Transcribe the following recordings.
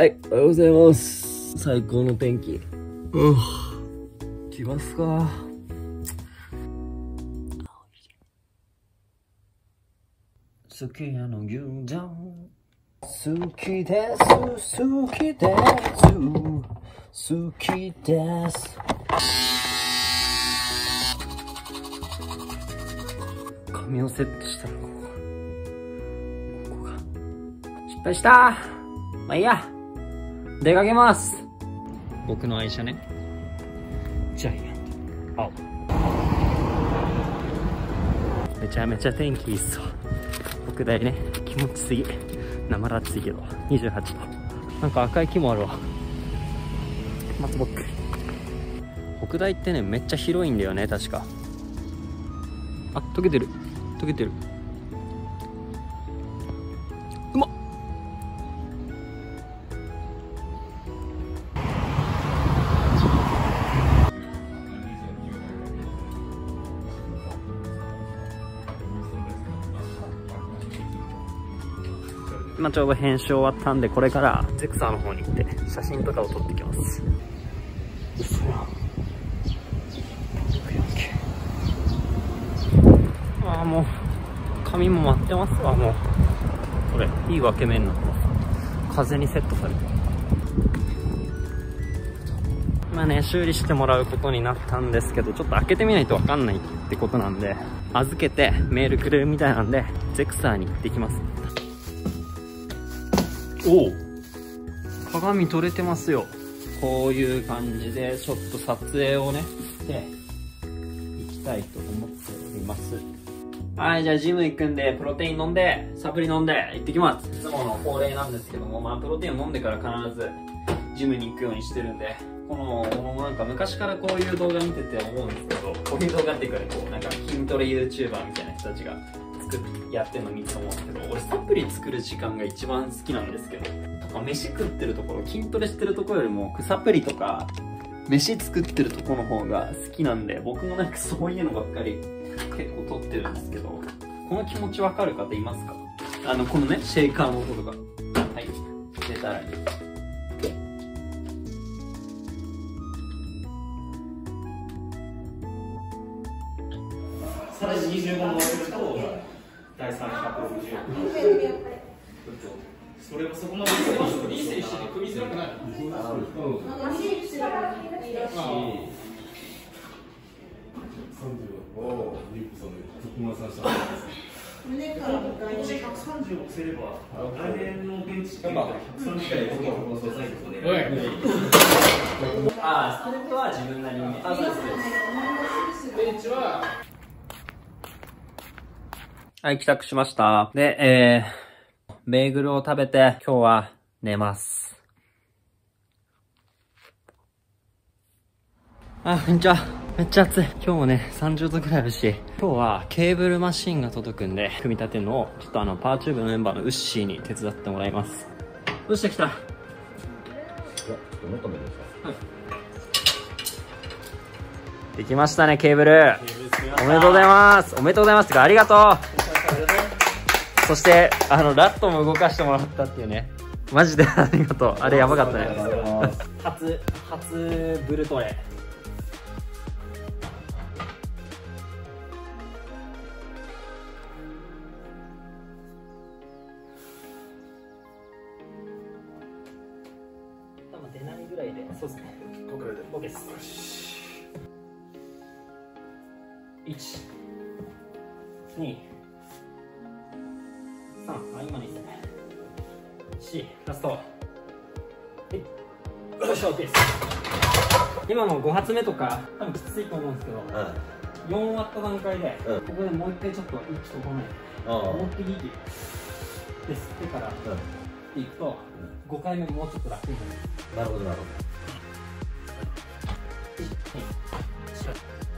はい、おはようございます。最高の天気。うん。来ますか。好きなの牛丼。好きです。好きです。好きです。髪をセットしたらここここが失敗したまあいいや出かけます。僕の愛車ね。ジャイアント。青めちゃめちゃ天気いいっすわ。北大ね。気持ちすぎ。生ら暑いけど。28度。なんか赤い木もあるわ。松ぼっくり北大ってねめっちゃ広いんだよね確か。あ溶けてる。溶けてる今ちょうど編集終わったんでこれからゼクサーの方に行って写真とかを撮ってきます。ああもう髪も舞ってますわ。もうこれいい分け目になってます。風にセットされてまあね修理してもらうことになったんですけどちょっと開けてみないと分かんないってことなんで預けてメールくれるみたいなんでゼクサーに行ってきますおお鏡取れてますよ。こういう感じでちょっと撮影をねしていきたいと思っております。はい、じゃあジム行くんで、プロテイン飲んで、サプリ飲んで、行ってきます。いつもの恒例なんですけども、まあ、プロテイン飲んでから必ず、ジムに行くようにしてるんで、この、このなんか昔からこういう動画見てて思うんですけど、こういう動画っていうかね、こう、なんか筋トレ YouTuber みたいな人たちが作っ、やってるの見て思うんですけど、俺サプリ作る時間が一番好きなんですけど、なんか飯食ってるところ、筋トレしてるところよりも、サプリとか、飯作ってるところの方が好きなんで、僕もなんかそういうのばっかり結構撮ってるんですけど、この気持ちわかる方いますか？あの、このね、シェイカーの音とか。はい。出たらいい。さらに25の枠ると第3 160それはそこまで理性して組みづらくない胸からもし130を押せれば来年の現地で130回を放送されるのでああ、ストレートは自分なりに。ははい、帰宅しました。で、えー、ベーグルを食べて、今日は寝ます。あ、こんにちは。めっちゃ暑い。今日もね、30度くらいあるし、今日はケーブルマシンが届くんで、組み立てるのを、ちょっとあの、パーチューブのメンバーのウッシーに手伝ってもらいます。どうしてきたできましたね、ケーブル。おめでとうございます。おめでとうございます。ありがとう。そして、あの、ラットも動かしてもらったっていうね。マジでありがとう。あれやばかったね。初、初ブルトレ。あ、今にいね。4、ラスト。はい。よし、OK です。今の5発目とか、多分きついと思うんですけど、4終わった段階で、うんここでもう一回ちょっと息とこない。思いっきり息で吸ってから、っていくと、5回目もうちょっと楽になる。なるほどなる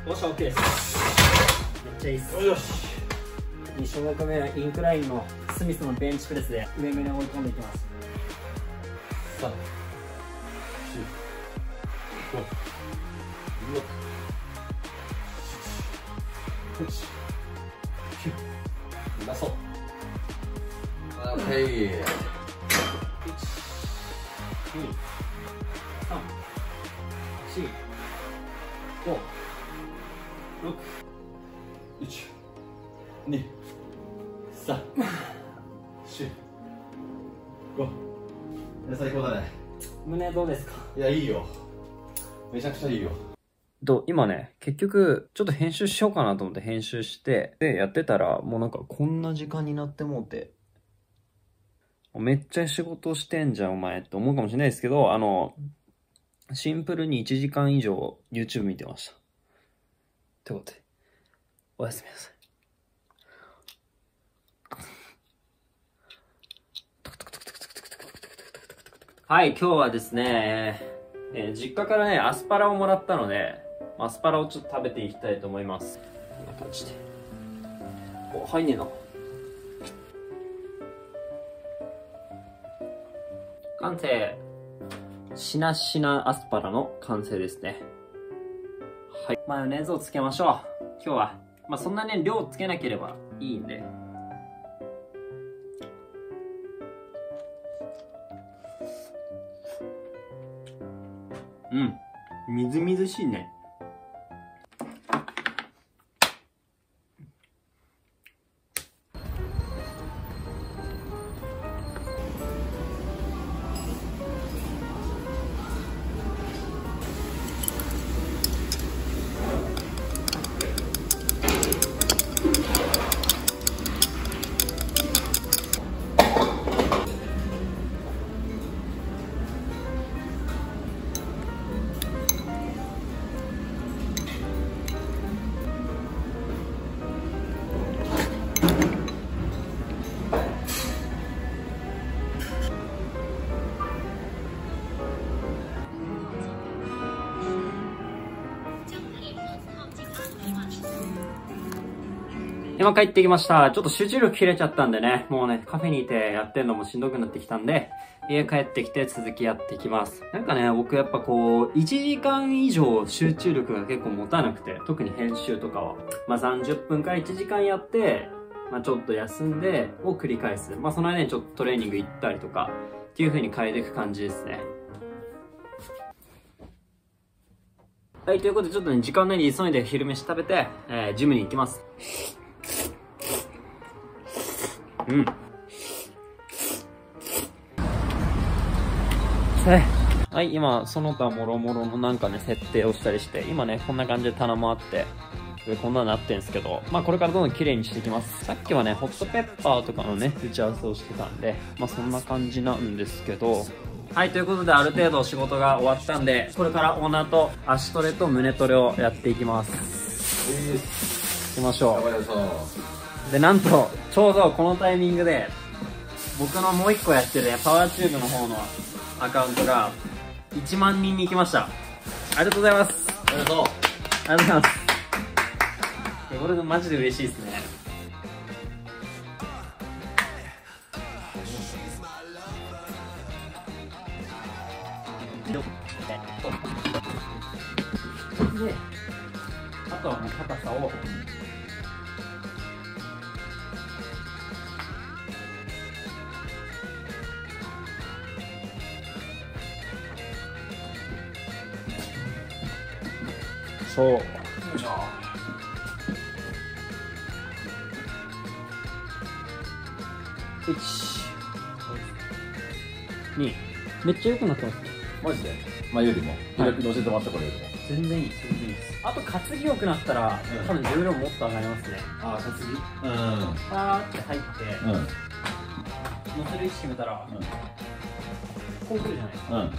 よし、OK です。めっちゃいいっす。よし。2種目目はインクラインのスミスのベンチプレスで上目に追い込んでいきます。3 4 5 6 7 8 9ラスト。OK 12345 6 1 2胸どうですか？いやいいよ。めちゃくちゃいいよ。と、今ね、結局、ちょっと編集しようかなと思って編集して、で、やってたら、もうなんかこんな時間になってもうて、めっちゃ仕事してんじゃん、お前って思うかもしれないですけど、あの、シンプルに1時間以上 YouTube 見てました。ってことで、おやすみなさい。はい、今日はですね、えー実家からね、アスパラをもらったので、アスパラをちょっと食べていきたいと思います。こんな感じで。お、入んねえな。完成。しなしなアスパラの完成ですね。はい。マヨネーズをつけましょう。今日は。まあ、そんなね、量つけなければいいんで。うん。みずみずしいね。今帰ってきました。ちょっと集中力切れちゃったんでね、もうね、カフェにいてやってんのもしんどくなってきたんで、家帰ってきて続きやっていきます。なんかね、僕やっぱこう、1時間以上集中力が結構持たなくて、特に編集とかは。まあ30分から1時間やって、まあちょっと休んで、を繰り返す。まあその間にちょっとトレーニング行ったりとか、っていう風に変えていく感じですね。はい、ということでちょっとね、時間内に急いで昼飯食べて、えー、ジムに行きます。うん。はい、今、その他もろもろのなんかね、設定をしたりして、今ね、こんな感じで棚もあって、でこんなになってんすけど、まあこれからどんどん綺麗にしていきます。さっきはね、ホットペッパーとかのね、打ち合わせをしてたんで、まあそんな感じなんですけど、はい、ということである程度仕事が終わったんで、これからオーナーと足トレと胸トレをやっていきます。行きましょう。頑張りましょうで、なんと、ちょうどこのタイミングで、僕のもう一個やってるね、パワーチューブの方のアカウントが、1万人に行きました。ありがとうございます。ありがとうありがとうございます。これがマジで嬉しいですね。で、あとはもう高さをそう。1、2、めっちゃ良くなってますね。マジで？前よりも。左に教えてもらったこれよりも。全然いいです、全然いいです。あと担ぎ良くなったら、うん。多分重量もっと上がりますね。ああ担ぎ？パーって入って、うん。うん乗せる位置決めたら、こう来るじゃないですか。うん。で、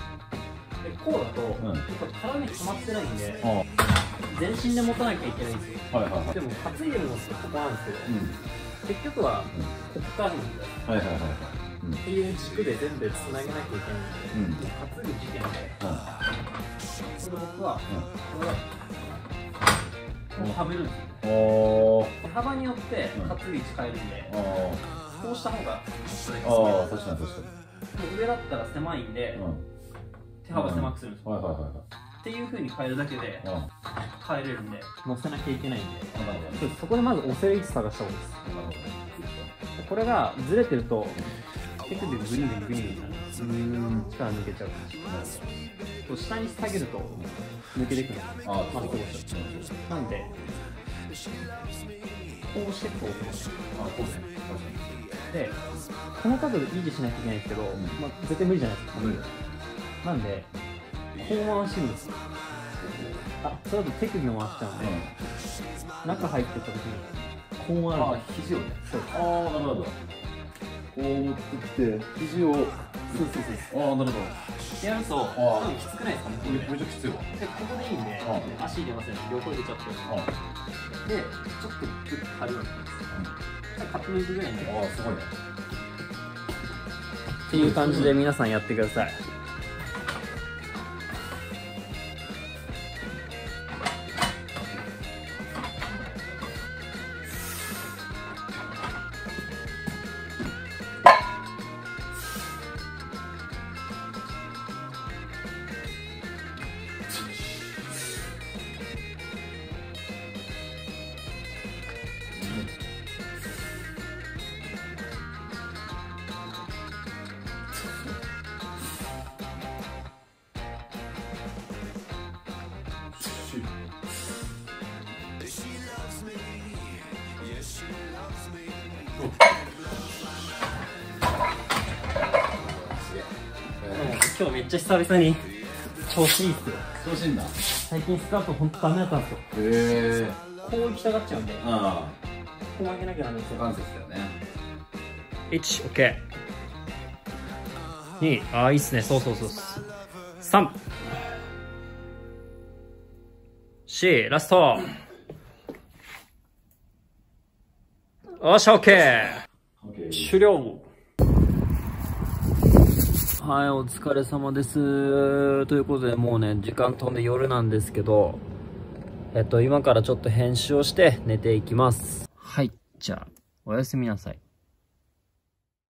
こうだと、ん。やっぱ体に溜まってないんで、あ全身で持たなきゃいけないんですよ。はいはいはい。でも担いでるのってここなんですけど、うん。結局は、ここからなんだよ。はいはいはいはい。うん。っていう軸で全部つなげなきゃいけないうん。んで、担ぐ時点で、それで僕は、これは、こうはめるんですよ。幅によってうん。担ぐ位置変えるんで、あこうした方が、ーあー確かに確か上だったら狭いんでに、うん。手幅狭くするんですよ。はいはいはいはいっていう風に変えるだけでうん。変えれるんで、乗せなきゃいけないんで、そこでまず押せる位置探した方がいいです。これがずれてると、手首がグリングリグリングになるうん。力抜けちゃう。こう下に下げると抜けてくるあまっすぐ押しなんでこうしてこう。あこうね。でこの角度維持しないといけないんですけど、まあ、絶対無理じゃないですか、無理なんでこう回してるんですよ。あそれだと手首を回しちゃうんで、中入ってった時にこう回るあ肘をね。そう。ああなるほど。こう持ってきて肘を。そうそうそうああなるほど。やるとあ多分きつくないですか？めめっちゃきついわ。でここでいいんであ足入れません両方入れちゃって。あでちょっとグッと張るようになりますカップヌードルぐらいにあすごいね。っていう感じで皆さんやってください今日めっちゃ久々に調子いいっすよ調子いいんだへ最近スカートほんとダメだったんですよえこう行きたがっちゃうんでこあう曲げなきゃダメですよあ関節だよね1、OK。2、あー、いいっすね。そうそうそうそう。3、4、ラスト。よっし。OK 終了。はい、お疲れ様です。ということで、もうね、時間飛んで夜なんですけど、えっと、今からちょっと編集をして寝ていきます。はい、じゃあ、おやすみなさい。